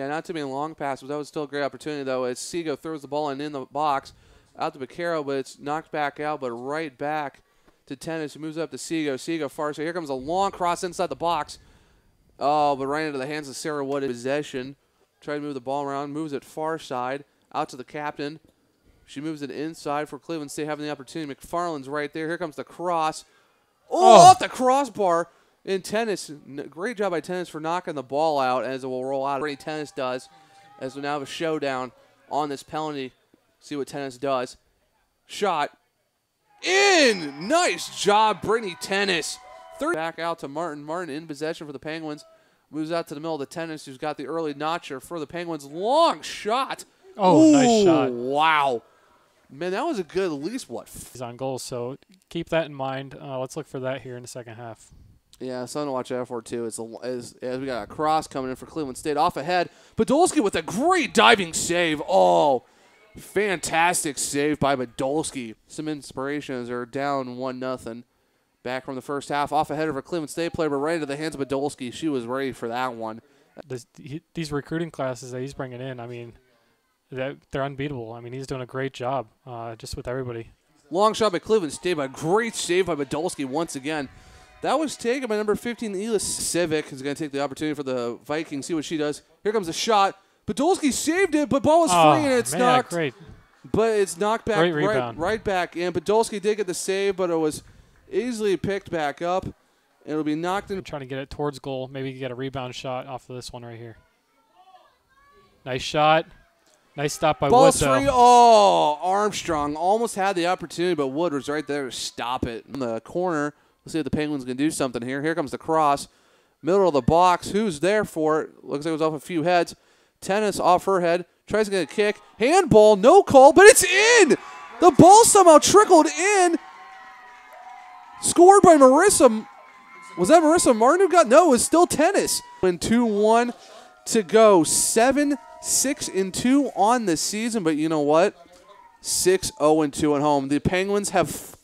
Yeah, not too many long passes, but that was still a great opportunity, though, as Seago throws the ball in, in the box out to Vaquero, but it's knocked back out, but right back to Tennis, who moves up to Seago. Seago far side. Here comes a long cross inside the box. Oh, but right into the hands of Sarah Wood in possession. Try to move the ball around, moves it far side, out to the captain. She moves it inside for Cleveland State having the opportunity. McFarland's right there. Here comes the cross. Oh, Oh. off the crossbar in tennis. Great job by tennis for knocking the ball out as it will roll out. Brittany Tennis does as we now have a showdown on this penalty. See what tennis does. Shot in. Nice job, Brittany Tennis. Third back out to Martin. Martin in possession for the Penguins. Moves out to the middle of the tennis, who's got the early notcher for the Penguins. Long shot. Oh, nice shot. Wow. Man, that was a good, at least, what, He's on goal, so keep that in mind. Uh, let's look for that here in the second half. Yeah, something to watch out for too. It's a, as, as we got a cross coming in for Cleveland State off ahead. Podolski with a great diving save. Oh, fantastic save by Podolski. Some inspirations they're down one nothing. Back from the first half, off ahead of a Cleveland State player, but right into the hands of Podolski. She was ready for that one. This, he, these recruiting classes that he's bringing in, I mean, that they're unbeatable. I mean, he's doing a great job uh, just with everybody. Long shot by Cleveland State, but a great save by Podolski once again. That was taken by number 15, Elis Civic, who's going to take the opportunity for the Vikings. See what she does. Here comes a shot. Podolski saved it, but ball was Oh, free and it's man, knocked. great. But it's knocked back right, right back in. Podolski did get the save, but it was easily picked back up. It'll be knocked in. Trying to get it towards goal. Maybe get a rebound shot off of this one right here. Nice shot. Nice stop by Ball's Wood, though. free. Oh, Armstrong almost had the opportunity, but Wood was right there to stop it. In the corner. Let's see if the Penguins can do something here. Here comes the cross. Middle of the box. Who's there for it? Looks like it was off a few heads. Tennis off her head. Tries to get a kick. Handball. No call, but it's in. The ball somehow trickled in. Scored by Marissa. Was that Marissa Martin who got? No, it was still tennis. When 2 1 to go. 7 6 and 2 on the season, but you know what? 6 0 and 2 at home. The Penguins have